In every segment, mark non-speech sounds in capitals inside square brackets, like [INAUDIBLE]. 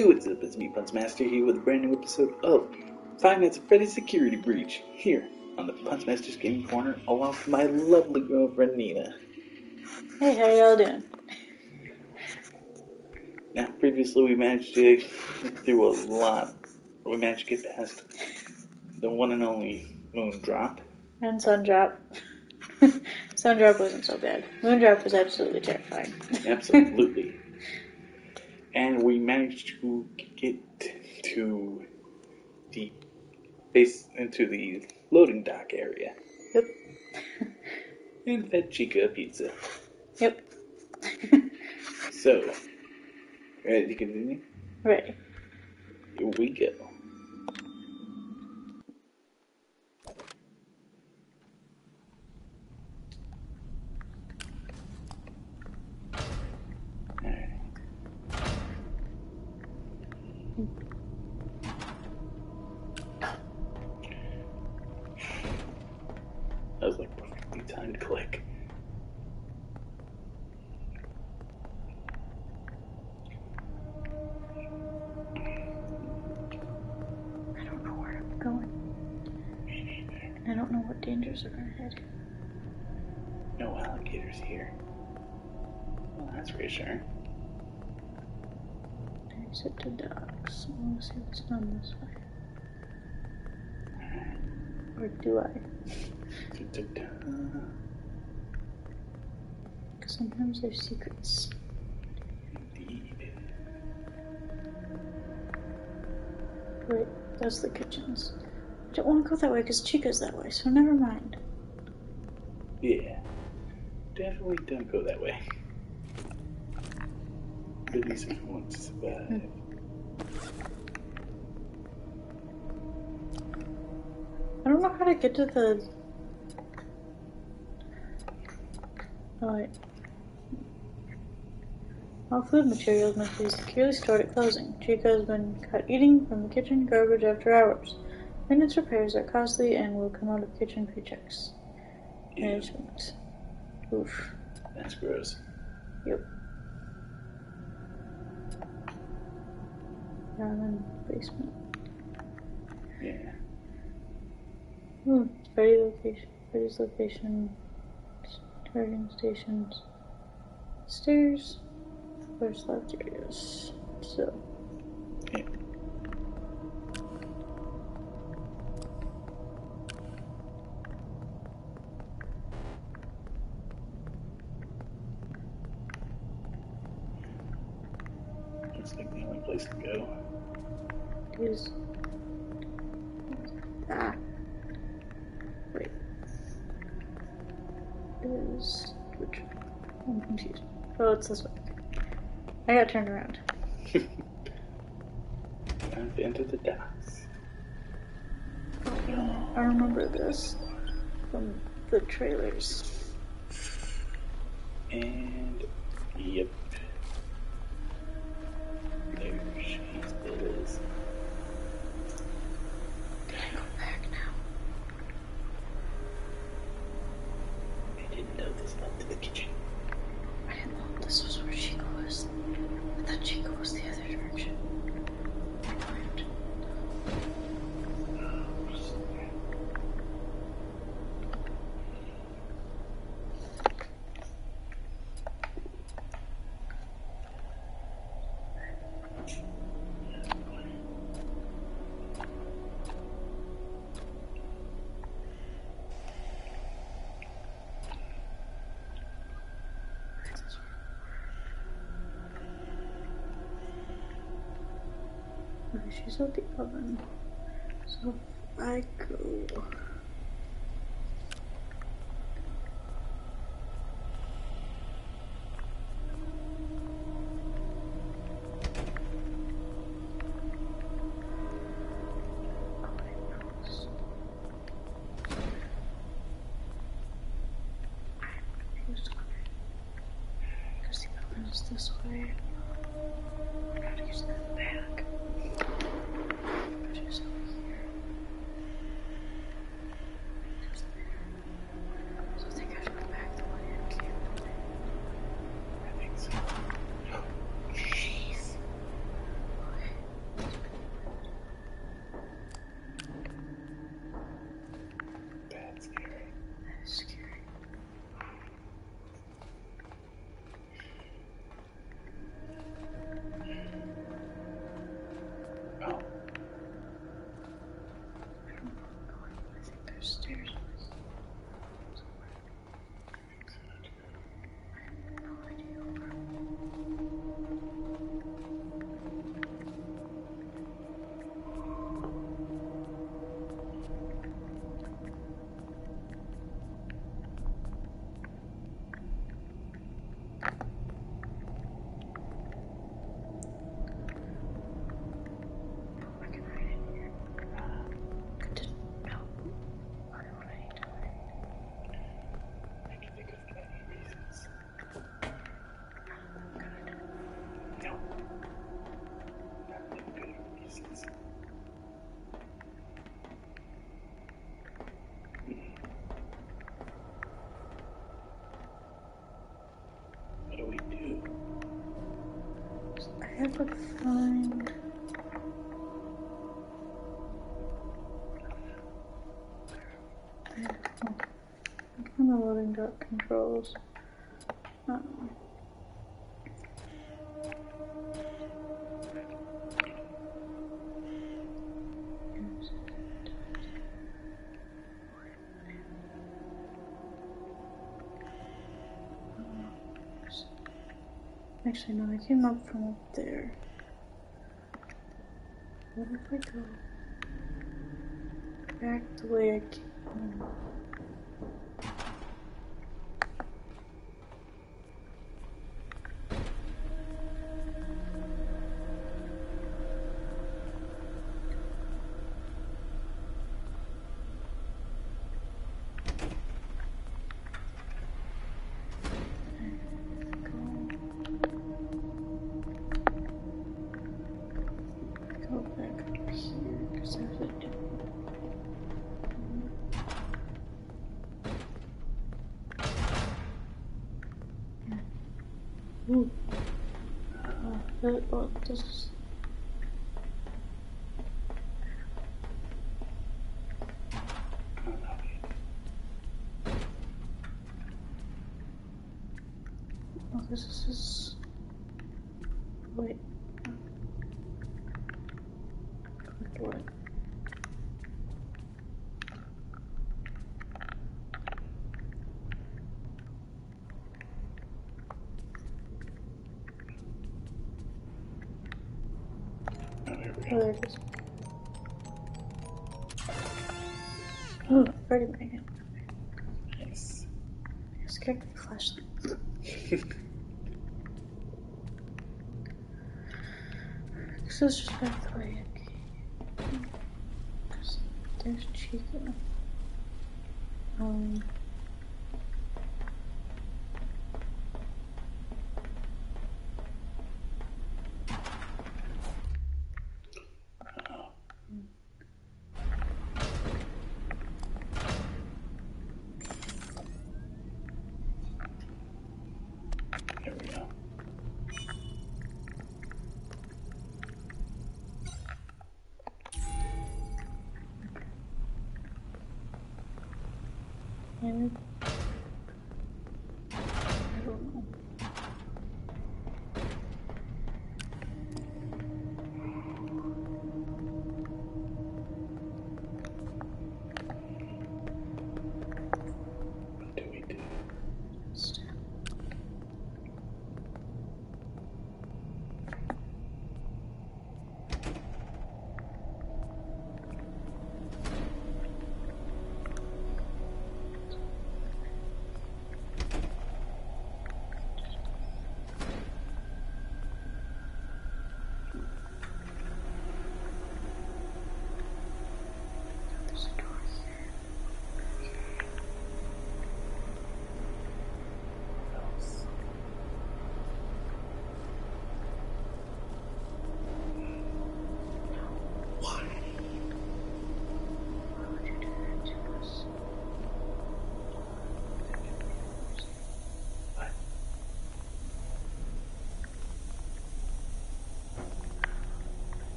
Hey, what's up? It's me, Punsmaster, here with a brand new episode of Five Nights at Freddy's Security Breach, here on the Punsmaster's Gaming Corner, along with my lovely girlfriend Nina. Hey, how y'all doing? Now, previously we managed to get through a lot. We managed to get past the one and only Moon Drop. And Sun Drop. [LAUGHS] Sun Drop wasn't so bad. Moon Drop was absolutely terrifying. Absolutely. [LAUGHS] and we managed to get to the base into the loading dock area Yep. [LAUGHS] and fed Chica a pizza. Yep. [LAUGHS] So, ready to continue? Ready. Here we go. Alright. That was like timed click. I don't know where I'm going. And I don't know what dangers are ahead. No alligators here. Well, that's reassuring. Exit to docks. I want to see what's on this way. Or do I? Because sometimes there's secrets. Indeed. Wait, that's the kitchens. I don't want to go that way because Chica's that way, so never mind. Yeah. Definitely don't go that way. At least if you want to survive. I don't know how to get to the. Wait. All food materials must be securely stored at closing. Chica has been caught eating from the kitchen garbage after hours. Maintenance repairs are costly and will come out of kitchen paychecks. Management. Oof. that's gross. Yep. Down in the basement. Yeah. Hmm. Freddy location. Freddy's location. Charging stations. Stairs. First left areas. So. Yeah. Looks like the only place to go. is ah wait is which I'm confused. Oh, it's this way. I got turned around. [LAUGHS] Time to enter the docks. Oh, I remember this from the trailers. And yep. There she is. Can I go back now? I didn't know this led to the kitchen. I didn't know this was where Chica was. I thought Chica was the other direction. Weird. Okay, she's at the oven. So if I go. This way. I gotta use that back. I have to. I have to find loading dock controls. I came up from up there. What if I go back the way I came? Ooh. Oh, this is. Oh, this is. Oh, Freddy Megan. Nice. I scared of the flashlight. [LAUGHS] This is just back the way. 'Cause There's Chica. Um. Here we go. Maybe.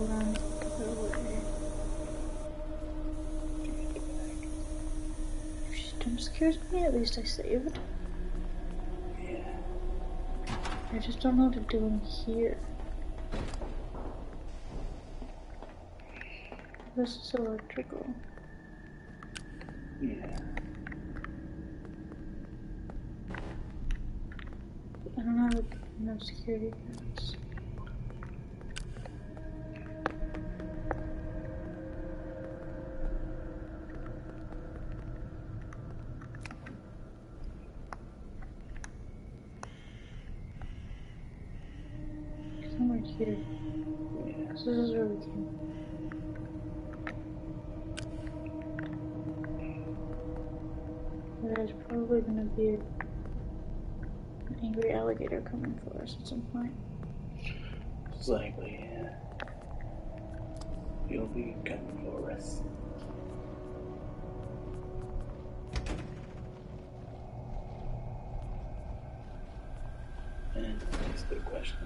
I'm going to go around the other way. If she jump scares me, at least I saved. Yeah. I just don't know what to do in here. This is electrical. Yeah. I don't have enough security guards. We came. There's probably gonna be an angry alligator coming for us at some point. Most likely, yeah. You'll be coming for us. And that's the question.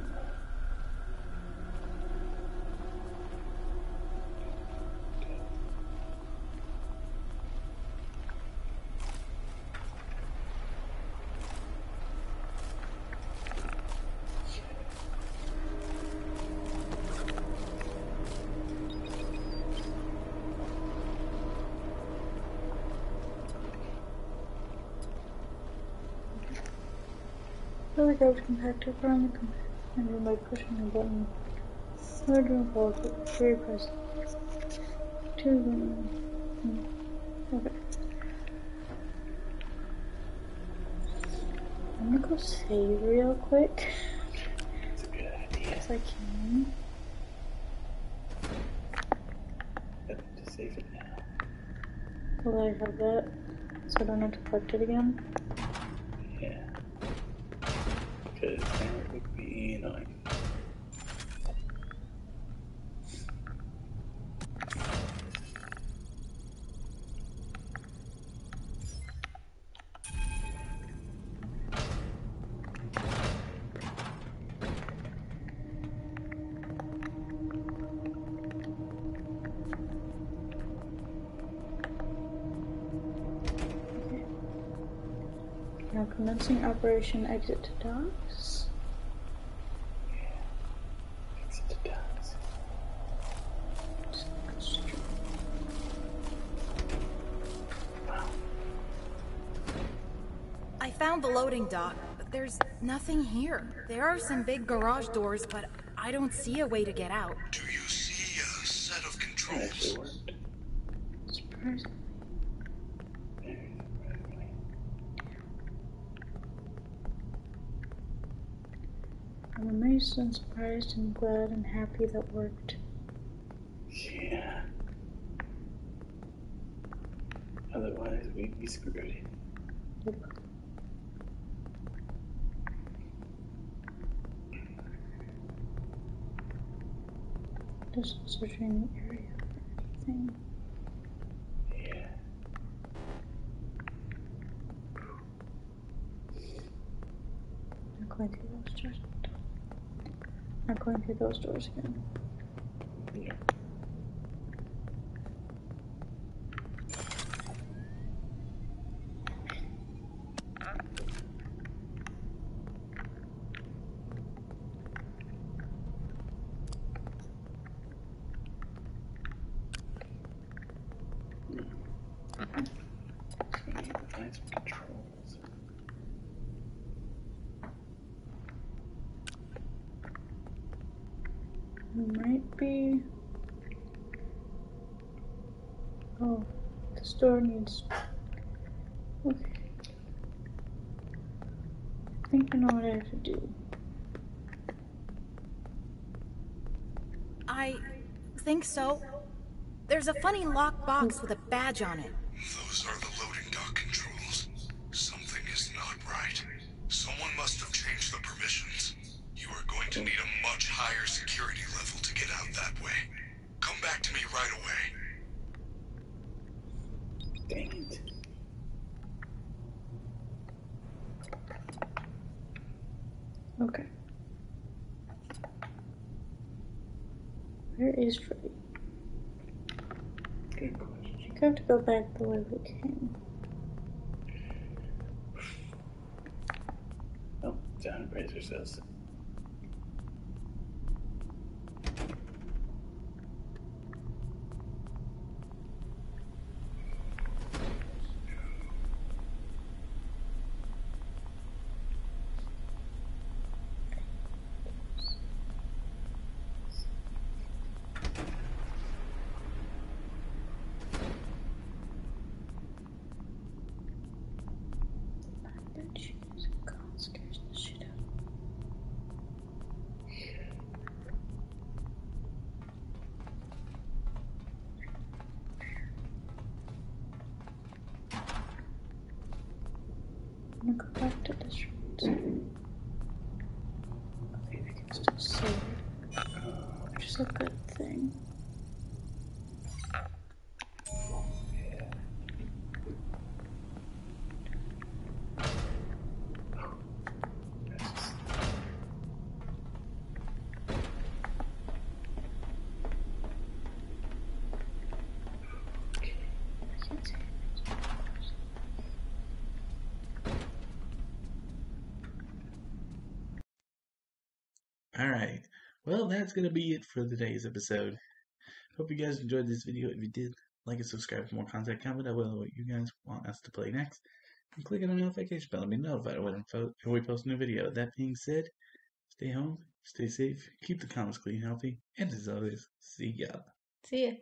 Really garbage compactor around the command room by pushing the button. Third room falls with free press. Two room. hmm, Okay. I'm gonna go save real quick. That's a good idea. Because I can. Got to save it now. Will I have that? So I don't have to collect it again? Yeah. Because that would be annoying. Operation exit to docks. Exit the docks. Wow. I found the loading dock, but there's nothing here. There are some big garage doors, but I don't see a way to get out. Do you see a set of That controls? I'm and surprised and glad and happy that worked. Yeah. Otherwise, we'd be screwed. Yep. Just searching the area for anything. Yeah. Not going through those doors. Not going through those doors again. Yeah. Find some controls. Might be. Oh, the store needs. Okay. I think I know what I have to do. I think so. There's a funny locked box with a badge on it. Those are the loading dock controls. Something is not right. Someone must have changed the permissions. You to need a much higher security level to get out that way. Come back to me right away. Dang it. Okay. Where is Freddy? Good I question. think I have to go back the way we came. Oh, down at Razor's house. I bet she was a con scares the shit out of me. I'm gonna go back to this route. Okay, we can still save, which is a good thing. I can't see it. Alright, well, that's going to be it for today's episode. Hope you guys enjoyed this video. If you did, like and subscribe for more content. Comment down below what you guys want us to play next. And click on the notification bell to be notified when we post a new video. That being said, stay home, stay safe, keep the comments clean, healthy, and as always, see ya. See ya.